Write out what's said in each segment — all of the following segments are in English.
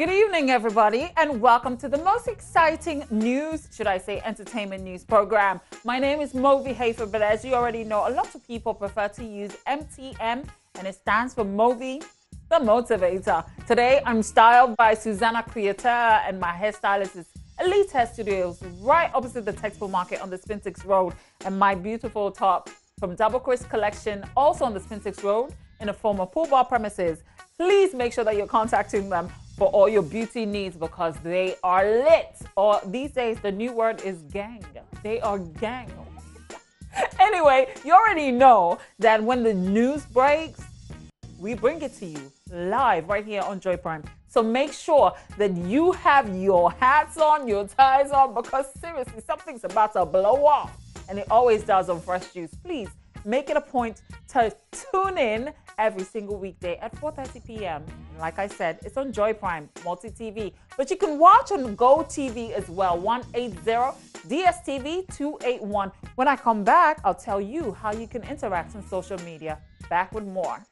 Good evening, everybody, and welcome to the most exciting news, should I say, entertainment news program. My name is Movi Hafer, but as you already know, a lot of people prefer to use MTM, and it stands for Movi the Motivator. Today, I'm styled by Susanna Creator, and my hairstylist is Elite Hair Studios, right opposite the textile market on the Spintex Road, and my beautiful top from Double Chris Collection, also on the Spintex Road, in a former pool bar premises. Please make sure that you're contacting them for all your beauty needs because they are lit. Or these days, the new word is gang. They are gang. anyway, you already know that when the news breaks, we bring it to you live right here on Joy Prime. So make sure that you have your hats on, your ties on, because seriously, something's about to blow off. And it always does on Fresh Juice. Please make it a point to tune in every single weekday at 4.30 p.m. And like I said, it's on Joy Prime, multi-TV. But you can watch on Go TV as well, 180 DSTV 281. When I come back, I'll tell you how you can interact on social media. Back with more.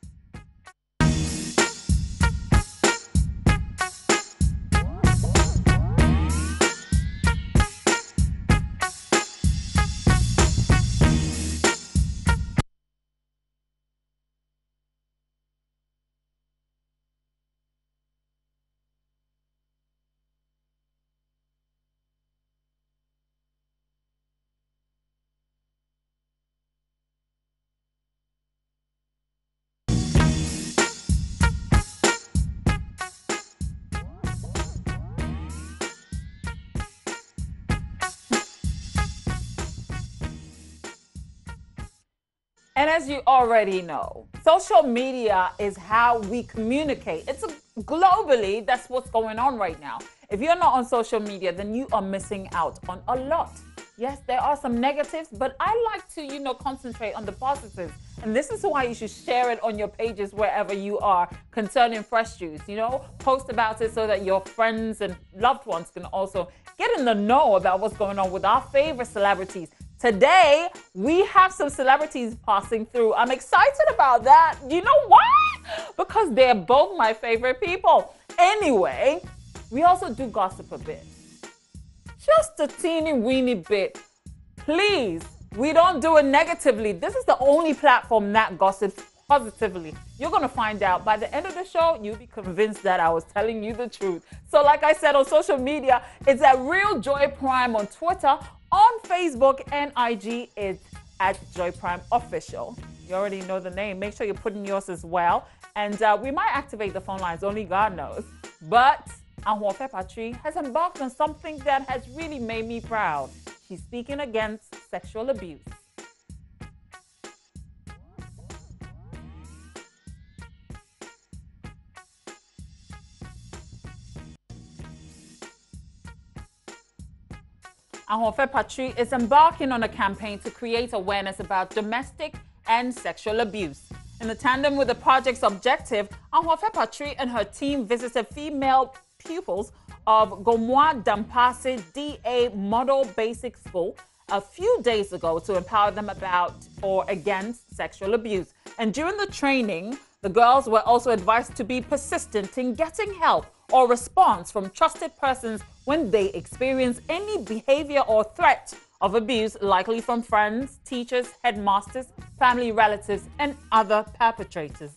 And as you already know, social media is how we communicate. It's a, globally, that's what's going on right now. If you're not on social media, then you are missing out on a lot. Yes, there are some negatives, but I like to, you know, concentrate on the positives. And this is why you should share it on your pages wherever you are concerning fresh juice. You know, post about it so that your friends and loved ones can also get in the know about what's going on with our favorite celebrities. Today, we have some celebrities passing through. I'm excited about that. You know why? Because they're both my favorite people. Anyway, we also do gossip a bit. Just a teeny weeny bit. Please, we don't do it negatively. This is the only platform that gossips positively. You're going to find out by the end of the show, you'll be convinced that I was telling you the truth. So, like I said on social media, it's at Real Joy Prime on Twitter on Facebook and IG, it's at Joy Prime Official. You already know the name. Make sure you put in yours as well. And uh, we might activate the phone lines, only God knows. But Ahuofe Patri has embarked on something that has really made me proud. She's speaking against sexual abuse. Ahuofe Patri is embarking on a campaign to create awareness about domestic and sexual abuse. In the tandem with the project's objective, Ahuofe Patri and her team visited female pupils of Gomoa Dampase DA Model Basic School a few days ago to empower them about or against sexual abuse. And during the training, the girls were also advised to be persistent in getting help or response from trusted persons when they experience any behavior or threat of abuse, likely from friends, teachers, headmasters, family relatives, and other perpetrators.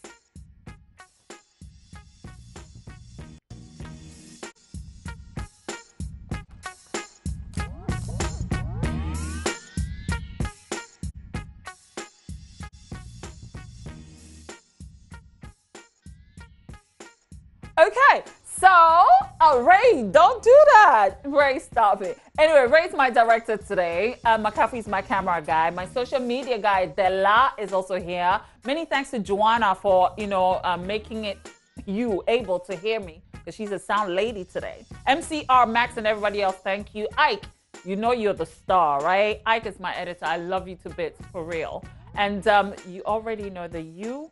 Okay, so uh, Ray, don't do that. Ray, stop it. Anyway, Ray's my director today. Uh, McAfee's my camera guy. My social media guy, Della, is also here. Many thanks to Joanna for, you know, uh, making it you able to hear me because she's a sound lady today. MCR, Max, and everybody else, thank you. Ike, you know you're the star, right? Ike is my editor. I love you to bits, for real. And um, you already know that you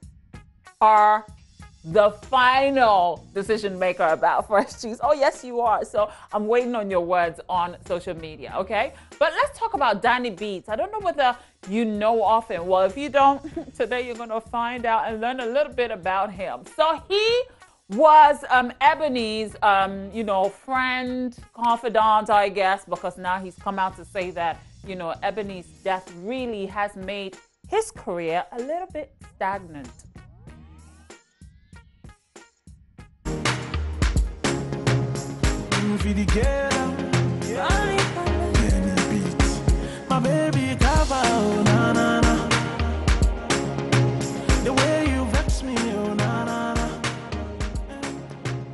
are the final decision maker about fresh juice. Oh, yes, you are. So I'm waiting on your words on social media, okay? But let's talk about Danny Beatz. I don't know whether you know often. Well, if you don't, today you're going to find out and learn a little bit about him. So he was um, Ebony's, um, you know, friend, confidant, I guess, because now he's come out to say that, you know, Ebony's death really has made his career a little bit stagnant. My baby,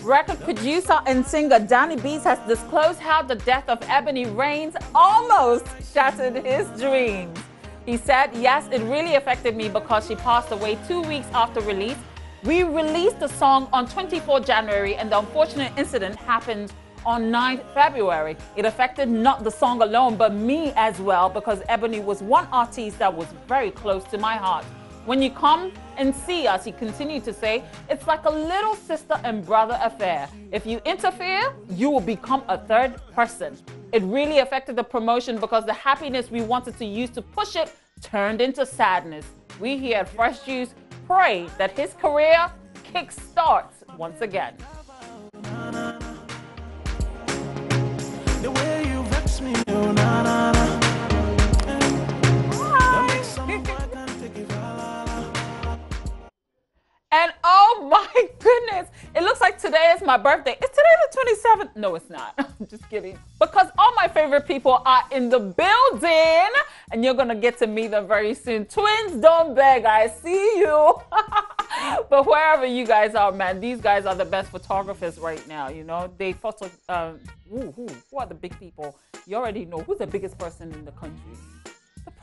Record producer and singer Danny Beatz has disclosed how the death of Ebony Reigns almost shattered his dreams. He said, Yes, it really affected me because she passed away two weeks after release. We released the song on 24 January, and the unfortunate incident happened on 9th February. It affected not the song alone, but me as well, because Ebony was one artist that was very close to my heart. When you come and see us, he continued to say, it's like a little sister and brother affair. If you interfere, you will become a third person. It really affected the promotion because the happiness we wanted to use to push it turned into sadness. We here at Fresh Juice pray that his career kickstarts once again. Vex me, oh, na, na, na. And oh my goodness, it looks like today is my birthday. Is today the 27th? No, it's not. I'm just kidding. Because all my favorite people are in the building and you're going to get to meet them very soon. Twins, don't beg. I see you. but wherever you guys are, man, these guys are the best photographers right now. You know, they photo. Um, who, who, who are the big people? You already know who's the biggest person in the country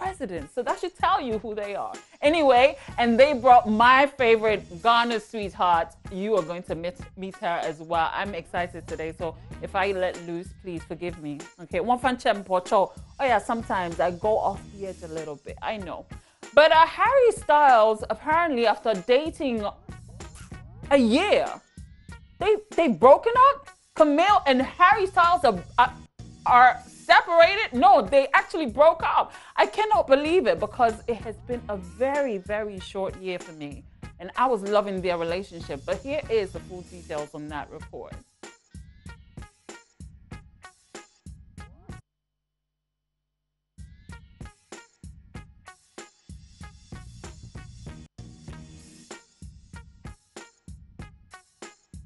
the president. So that should tell you who they are. Anyway, and they brought my favorite Ghana sweetheart. You are going to meet, meet her as well. I'm excited today. So if I let loose, please forgive me. Okay, one fan Oh yeah, sometimes I go off the edge a little bit. I know. But uh, Harry Styles apparently after dating a year, they they've broken up. Camille and Harry Styles are, are, are separated? No, they actually broke up. I cannot believe it because it has been a very, very short year for me. And I was loving their relationship. But here is the full details on that report.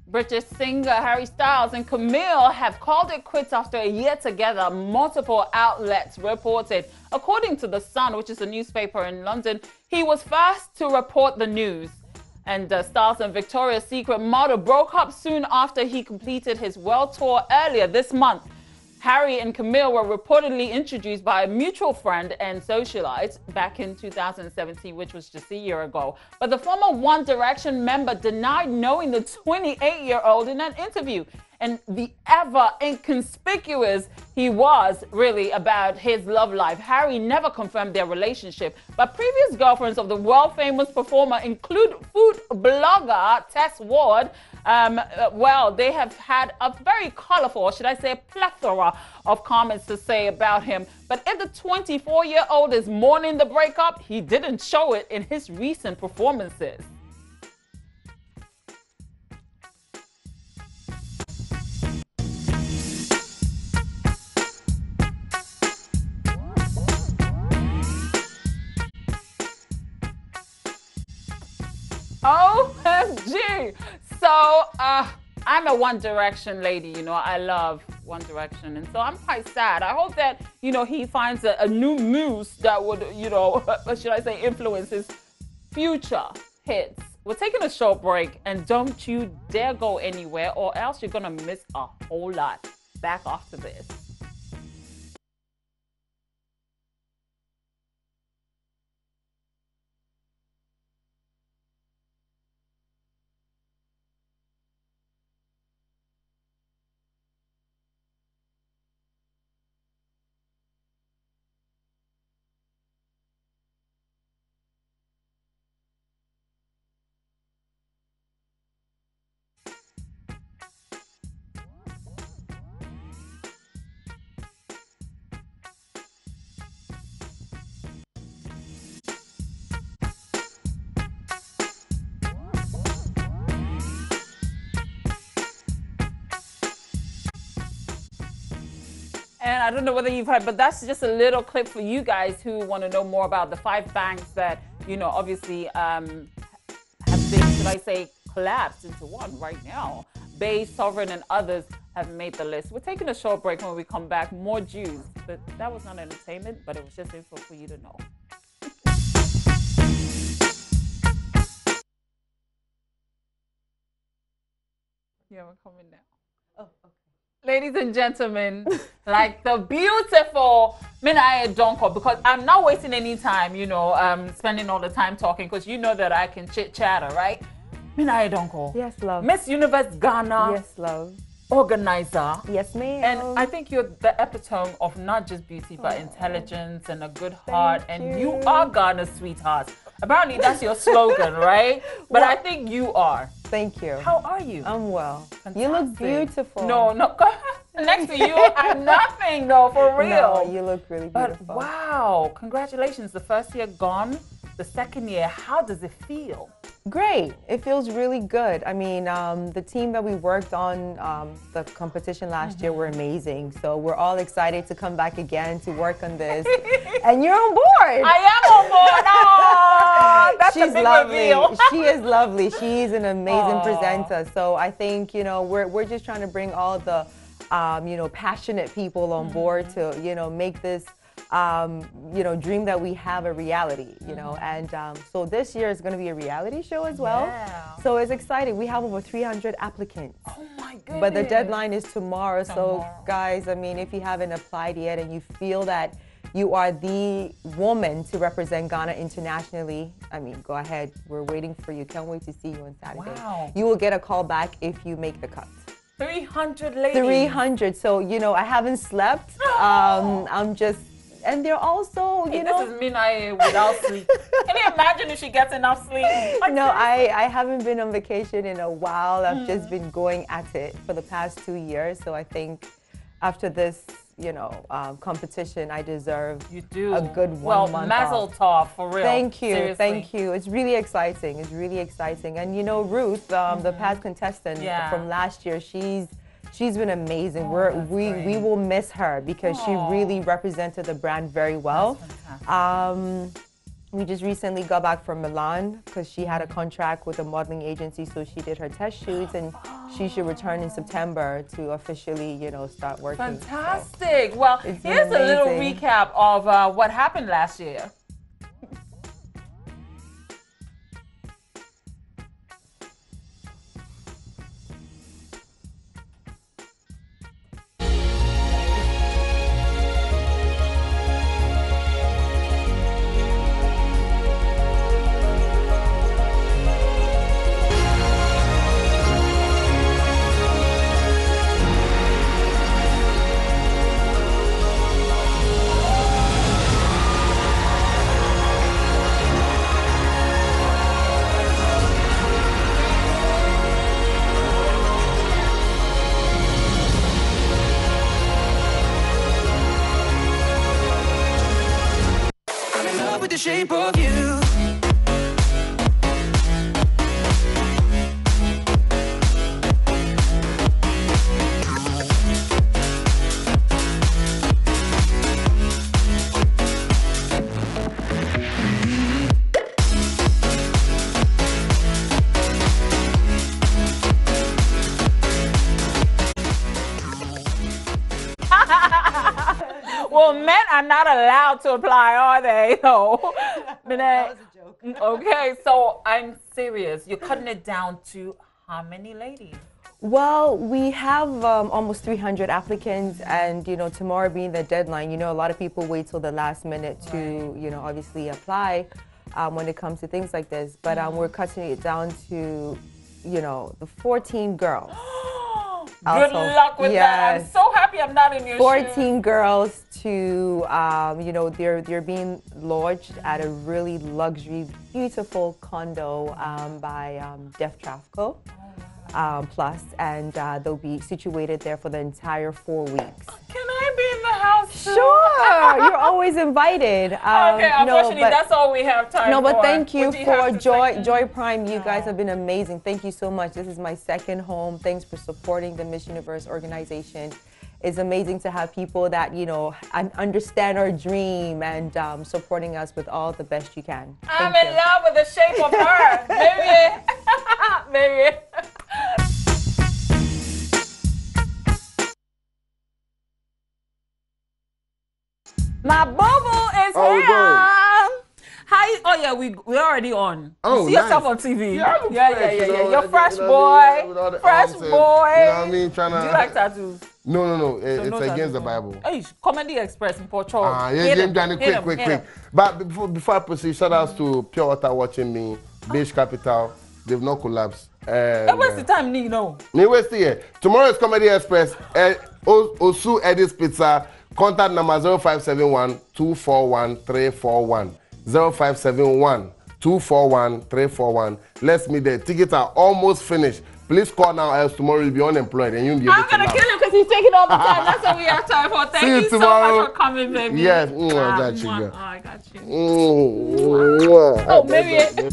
British singer Harry Styles and Camille have called it quits after a year together, multiple outlets reported. According to The Sun, which is a newspaper in London, he was first to report the news. And uh, Styles and Victoria's Secret model broke up soon after he completed his world tour earlier this month. Harry and Camille were reportedly introduced by a mutual friend and socialite back in 2017, which was just a year ago. But the former One Direction member denied knowing the 28 year old in an interview. And the ever inconspicuous he was really about his love life. Harry never confirmed their relationship, but previous girlfriends of the world famous performer include food blogger Tess Ward um, uh, well, they have had a very colorful, should I say, a plethora of comments to say about him. But if the 24 year old is mourning the breakup, he didn't show it in his recent performances. So uh, I'm a One Direction lady, you know, I love One Direction. And so I'm quite sad. I hope that, you know, he finds a, a new muse that would, you know, should I say, influence his future hits. We're taking a short break and don't you dare go anywhere or else you're to miss a whole lot. Back after this. I don't know whether you've heard, but that's just a little clip for you guys who want to know more about the five banks that, you know, obviously um, have been, should I say, collapsed into one right now. Bay, Sovereign, and others have made the list. We're taking a short break when we come back. More Jews. But that was not entertainment, but it was just info for you to know. yeah, we're coming now. Oh, okay. Ladies and gentlemen, like the beautiful Menaye Donkor, because I'm not wasting any time, you know, um, spending all the time talking, because you know that I can chit chatter, right? Menaye Donkor. Yes, love. Miss Universe Ghana. Yes, love. Organizer. Yes, ma'am. And I think you're the epitome of not just beauty, but oh. intelligence and a good heart. And you. you are Ghana's sweetheart. Apparently, that's your slogan, right? But well, I think you are. Thank you. How are you? I'm well. Fantastic. You look beautiful. No, no. Next to you, I'm nothing, though, for real. No, you look really beautiful. But wow, congratulations. The first year gone. The second year, how does it feel? Great. It feels really good. I mean, um, the team that we worked on um, the competition last mm-hmm. year were amazing. So we're all excited to come back again to work on this. and you're on board. I am on board. Oh, that's She's a big lovely. Reveal. she is lovely. She's an amazing Aww. presenter. So I think you know we're we're just trying to bring all the um, you know passionate people on mm-hmm. board to you know make this um, you know, dream that we have a reality, you know. Mm-hmm. And um, so this year is going to be a reality show as well. Yeah. So it's exciting. We have over 300 applicants. Oh my goodness. But the deadline is tomorrow. tomorrow. So, guys, I mean, if you haven't applied yet and you feel that you are the woman to represent Ghana internationally. I mean, go ahead. We're waiting for you. Can't wait to see you on Saturday. Wow. You will get a call back if you make the cut. 300 ladies. 300. So, you know, I haven't slept. Um, I'm just and they're also, you hey, know. This is me without sleep. Can you imagine if she gets enough sleep? Like no, I, I haven't been on vacation in a while. I've mm. just been going at it for the past two years. So I think after this, you know, um, competition, I deserve you do. a good one well, month mazel tov, for real. Thank you, Seriously. thank you. It's really exciting. It's really exciting. And you know, Ruth, um, mm-hmm. the past contestant yeah. from last year, she's she's been amazing. Oh, We're, we great. we will miss her because she really represented the brand very well. Um, we just recently got back from Milan because she had a contract with a modeling agency, so she did her test shoots, and oh. she should return in September to officially, you know, start working. Fantastic. So well, here's a little recap of uh, what happened last year. Well, men are not allowed to apply, are they? No. That was a joke. Okay, so I'm serious. You're cutting it down to how many ladies? Well, we have um, almost 300 applicants, and you know, tomorrow being the deadline, you know, a lot of people wait till the last minute to, right. you know, obviously apply um, when it comes to things like this. But um, we're cutting it down to, you know, the 14 girls. Good luck with yes. that. I'm so happy I'm not in your 14 shoes. girls to, um, you know, they're they're being lodged at a really luxury, beautiful condo um, by um, Def Trafco. Um, plus, and uh, they'll be situated there for the entire four weeks. Can Sure, you're always invited. Um, okay, unfortunately, no, that's all we have time no, for. No, but thank you for Joy Joy Prime. You guys have been amazing. Thank you so much. This is my second home. Thanks for supporting the Miss Universe organization. it's amazing to have people that you know understand our dream and um, supporting us with all the best you can. Thank I'm in love with the shape of her, Mary. Mary. My boo is oh, here. Hi. Oh yeah, we we already on. Oh, you see nice. yourself on TV. Yeah, yeah, fresh, yeah, yeah, yeah. You're fresh you know boy. fresh boy. you know what I mean? Trying to. Do you like tattoos? No, no, no. It, so it's no against the Bible. Hey, Comedy Express in Port Charles. Ah, yeah, yeah, Johnny, quick, quick, quick. But before before I proceed, shout outs to Pure Water watching me, Beige Capital. They've not collapsed. And, hey, what's the time, you know? Me waste here. Tomorrow is Comedy Express. Uh, Osu Eddie's Pizza. Contact number 0571 241 341. 0571 241 341. Let's meet there. Tickets are almost finished. Please call now, else tomorrow you'll be unemployed and you'll be able I'm gonna kill him because he's taking all the time. That's what we have time for. Thank you, you so much for coming, baby. Yes, mm, I got you. Oh, I got you. Mm, oh, maybe.